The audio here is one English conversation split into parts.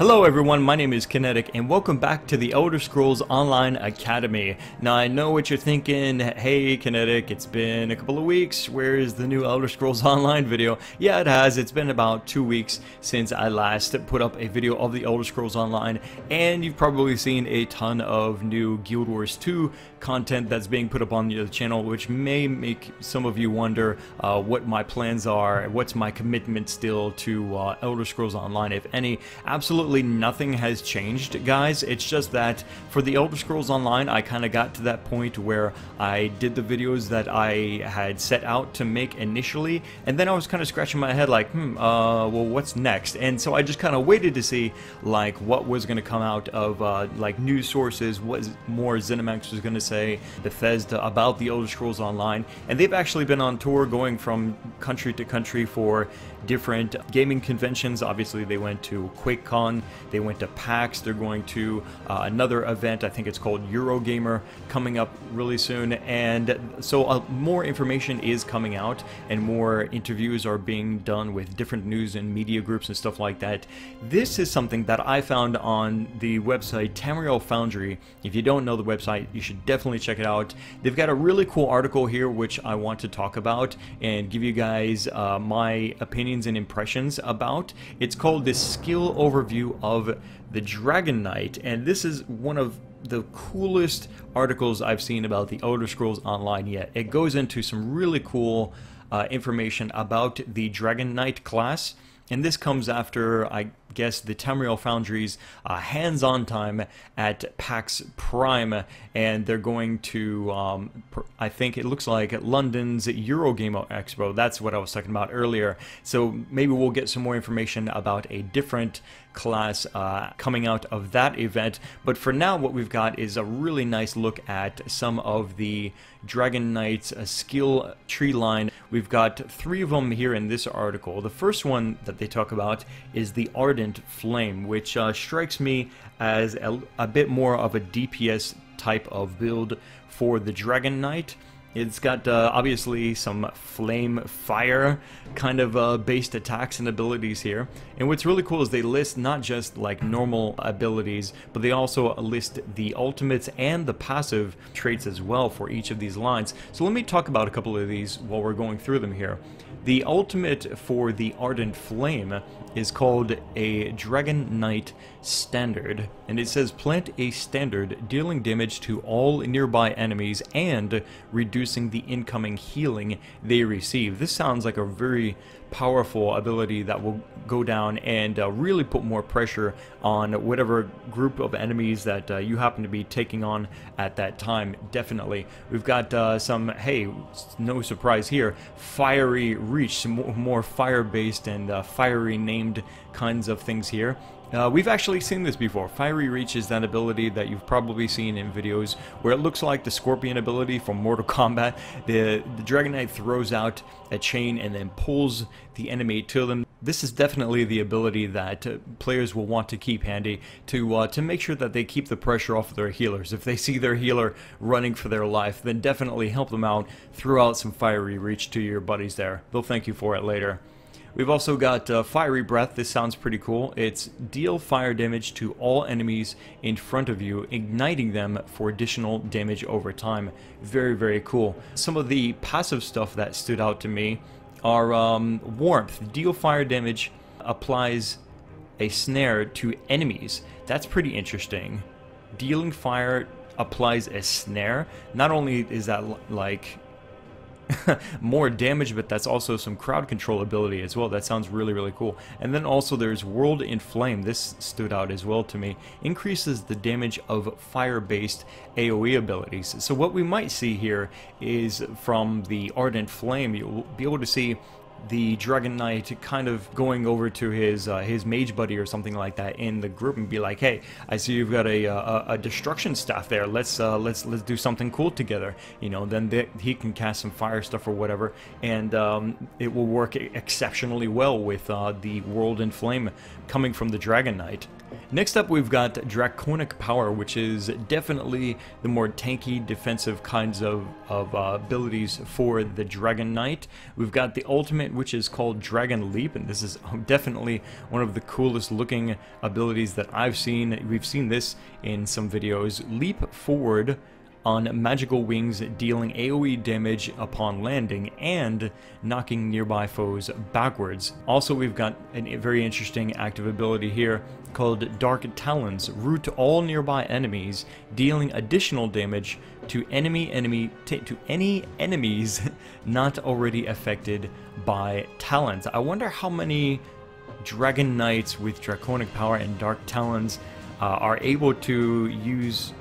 Hello everyone, my name is Kinetic and welcome back to the Elder Scrolls Online Academy. Now I know what you're thinking, hey Kinetic, it's been a couple of weeks, where is the new Elder Scrolls Online video? Yeah it has, it's been about two weeks since I last put up a video of the Elder Scrolls Online and you've probably seen a ton of new Guild Wars 2 content that's being put up on the channel which may make some of you wonder uh, what my plans are, what's my commitment still to uh, Elder Scrolls Online if any. Absolutely absolutely nothing has changed, guys. It's just that for the Elder Scrolls Online, I kind of got to that point where I did the videos that I had set out to make initially, and then I was kind of scratching my head like, hmm, uh, well, what's next? And so I just kind of waited to see, like, what was going to come out of, uh, like, news sources, what more ZeniMax was going to say, Bethesda about the Elder Scrolls Online, and they've actually been on tour going from country to country for different gaming conventions. Obviously, they went to QuakeCon they went to PAX. They're going to uh, another event. I think it's called Eurogamer coming up really soon. And so uh, more information is coming out and more interviews are being done with different news and media groups and stuff like that. This is something that I found on the website Tamriel Foundry. If you don't know the website, you should definitely check it out. They've got a really cool article here which I want to talk about and give you guys uh, my opinions and impressions about. It's called the Skill Overview of the Dragon Knight, and this is one of the coolest articles I've seen about the Elder Scrolls Online yet. It goes into some really cool uh, information about the Dragon Knight class, and this comes after, I guess, the Tamriel Foundry's uh, hands-on time at PAX Prime, and they're going to, um, I think it looks like London's Eurogamer Expo. That's what I was talking about earlier. So maybe we'll get some more information about a different class uh, coming out of that event. But for now, what we've got is a really nice look at some of the Dragon Knight's uh, skill tree line. We've got three of them here in this article. The first one that they talk about is the Ardent Flame, which uh, strikes me as a, a bit more of a DPS type of build for the Dragon Knight. It's got uh, obviously some flame fire kind of uh, based attacks and abilities here. And what's really cool is they list not just like normal abilities, but they also list the ultimates and the passive traits as well for each of these lines. So let me talk about a couple of these while we're going through them here. The ultimate for the Ardent Flame is called a Dragon Knight Standard, and it says plant a standard dealing damage to all nearby enemies and reducing the incoming healing they receive. This sounds like a very powerful ability that will go down and uh, really put more pressure on whatever group of enemies that uh, you happen to be taking on at that time. Definitely. We've got uh, some, hey, no surprise here, fiery reach, some more, fire-based and uh, fiery named kinds of things here. Uh, we've actually seen this before. Fiery Reach is that ability that you've probably seen in videos where it looks like the Scorpion ability from Mortal Kombat. The, the Dragon Knight throws out a chain and then pulls the enemy to them. This is definitely the ability that uh, players will want to keep handy to uh, to make sure that they keep the pressure off of their healers. If they see their healer running for their life, then definitely help them out. Throw out some Fiery Reach to your buddies there. They'll thank you for it later. We've also got uh, Fiery Breath. This sounds pretty cool. It's deal fire damage to all enemies in front of you, igniting them for additional damage over time. Very, very cool. Some of the passive stuff that stood out to me are um, Warmth. Deal fire damage applies a snare to enemies. That's pretty interesting. Dealing fire applies a snare. Not only is that like more damage, but that's also some crowd control ability as well. That sounds really, really cool. And then also there's World in Flame. This stood out as well to me. Increases the damage of fire-based AoE abilities. So what we might see here is from the Ardent Flame, you'll be able to see the Dragon Knight kind of going over to his uh, his mage buddy or something like that in the group and be like, "Hey, I see you've got a a, a destruction staff there. Let's uh, let's let's do something cool together." You know, then they, he can cast some fire stuff or whatever, and um, it will work exceptionally well with uh, the World in Flame coming from the Dragon Knight. Next up, we've got Draconic Power, which is definitely the more tanky defensive kinds of, of uh, abilities for the Dragon Knight. We've got the ultimate, which is called Dragon Leap, and this is definitely one of the coolest looking abilities that I've seen. We've seen this in some videos. Leap forward on magical wings dealing AoE damage upon landing and knocking nearby foes backwards. Also we've got a very interesting active ability here called Dark Talons. Root all nearby enemies, dealing additional damage to enemy enemy to any enemies not already affected by talons. I wonder how many Dragon Knights with Draconic Power and Dark Talons uh, are able to use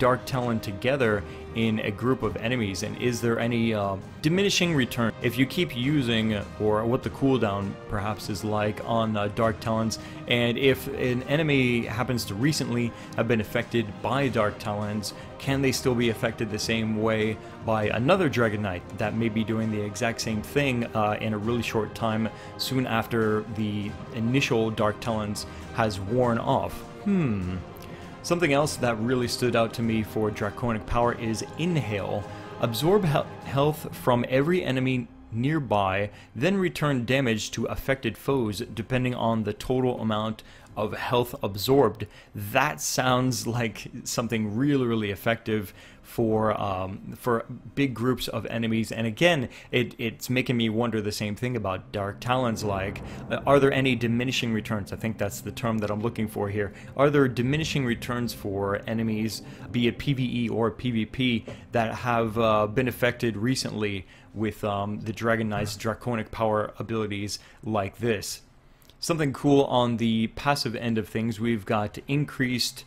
Dark Talon together in a group of enemies and is there any uh, diminishing return? If you keep using or what the cooldown perhaps is like on uh, Dark Talons and if an enemy happens to recently have been affected by Dark Talons can they still be affected the same way by another Dragon Knight that may be doing the exact same thing uh, in a really short time soon after the initial Dark Talons has worn off? Hmm Something else that really stood out to me for Draconic Power is Inhale. Absorb he health from every enemy nearby, then return damage to affected foes depending on the total amount of health absorbed. That sounds like something really, really effective for um, for big groups of enemies. And again, it, it's making me wonder the same thing about Dark Talons. Like, are there any diminishing returns? I think that's the term that I'm looking for here. Are there diminishing returns for enemies, be it PVE or PvP, that have uh, been affected recently with um, the Dragon Knight's draconic power abilities like this? Something cool on the passive end of things, we've got increased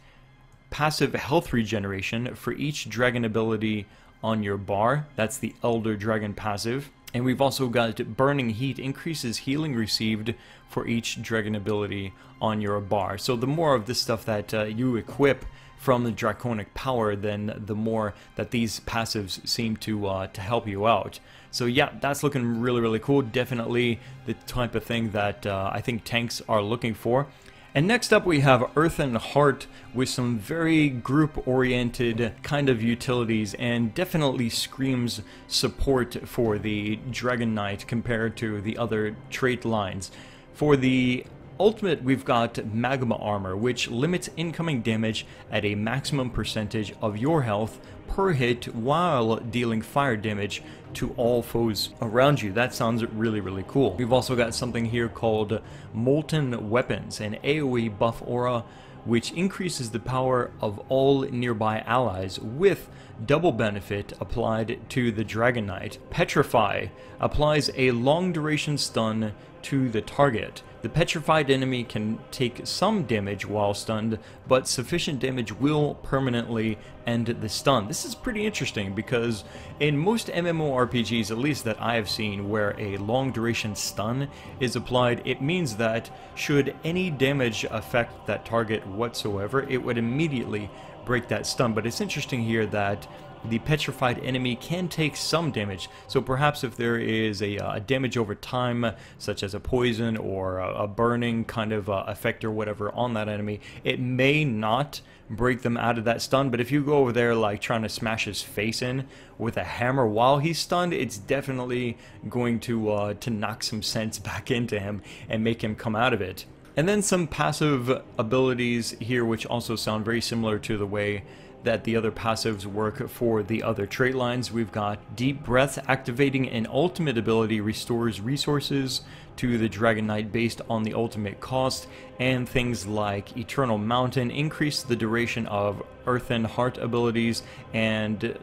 passive health regeneration for each dragon ability on your bar. That's the Elder Dragon passive. And we've also got Burning Heart increases healing received for each dragon ability on your bar. So the more of this stuff that uh, you equip from the Draconic power, then the more that these passives seem to uh, to help you out. So yeah, that's looking really, really cool. Definitely the type of thing that uh, I think tanks are looking for. And next up we have Earthen Heart with some very group-oriented kind of utilities and definitely screams support for the Dragon Knight compared to the other trait lines. For the Ultimate, we've got Magma Armor, which limits incoming damage at a maximum percentage of your health per hit while dealing fire damage to all foes around you. That sounds really, really cool. We've also got something here called Molten Weapons, an AoE buff aura which increases the power of all nearby allies with double benefit applied to the Dragon Knight. Petrify applies a long duration stun to the target. The petrified enemy can take some damage while stunned, but sufficient damage will permanently end the stun. This is pretty interesting because in most MMORPGs, at least that I have seen, where a long duration stun is applied, it means that should any damage affect that target whatsoever, it would immediately break that stun. But it's interesting here that the petrified enemy can take some damage. So perhaps if there is a, uh, damage over time, such as a poison or a, a burning kind of uh, effect or whatever on that enemy, it may not break them out of that stun. But if you go over there like trying to smash his face in with a hammer while he's stunned, it's definitely going to uh, to knock some sense back into him and make him come out of it. And then some passive abilities here which also sound very similar to the way that the other passives work for the other trait lines. We've got Deep Breath activating an ultimate ability restores resources to the Dragon Knight based on the ultimate cost, and things like Eternal Mountain increase the duration of Earthen Heart abilities and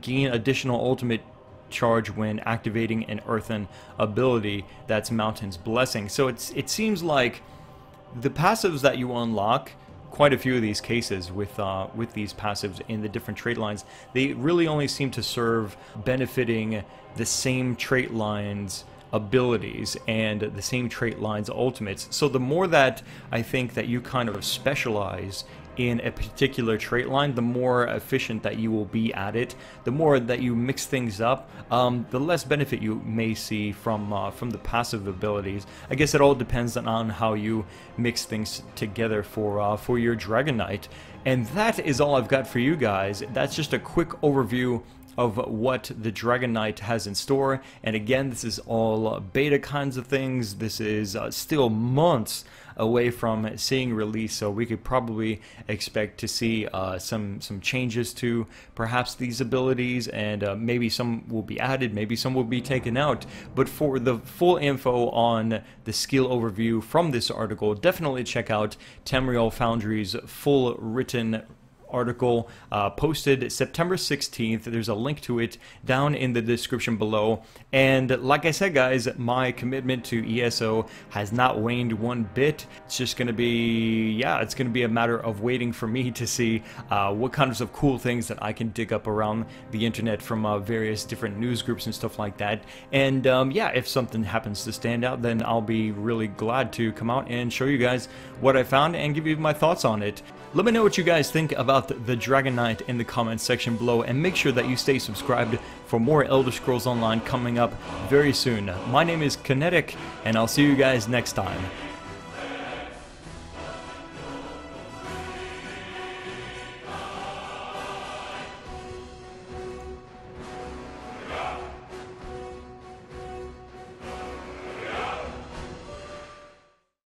gain additional ultimate charge when activating an Earthen ability that's Mountain's Blessing. So it's it seems like the passives that you unlock quite a few of these cases with uh, with these passives in the different trait lines. They really only seem to serve benefiting the same trait lines abilities and the same trait lines ultimates. So the more that I think that you kind of specialize in a particular trait line, the more efficient that you will be at it. The more that you mix things up, um, the less benefit you may see from uh, from the passive abilities. I guess it all depends on how you mix things together for uh, for your Dragon Knight. And that is all I've got for you guys. That's just a quick overview of what the Dragon Knight has in store. And again, this is all beta kinds of things. This is uh, still months away from seeing release, so we could probably expect to see uh, some some changes to perhaps these abilities, and uh, maybe some will be added, maybe some will be taken out. But for the full info on the skill overview from this article, definitely check out Tamriel Foundry's full written article uh, posted September 16th. There's a link to it down in the description below. And like I said, guys, my commitment to ESO has not waned one bit. It's just going to be, yeah, it's going to be a matter of waiting for me to see uh, what kinds of cool things that I can dig up around the internet from uh, various different news groups and stuff like that. And um, yeah, if something happens to stand out, then I'll be really glad to come out and show you guys what I found and give you my thoughts on it. Let me know what you guys think about the Dragon Knight in the comments section below and make sure that you stay subscribed for more Elder Scrolls Online coming up very soon. My name is Kinetic and I'll see you guys next time.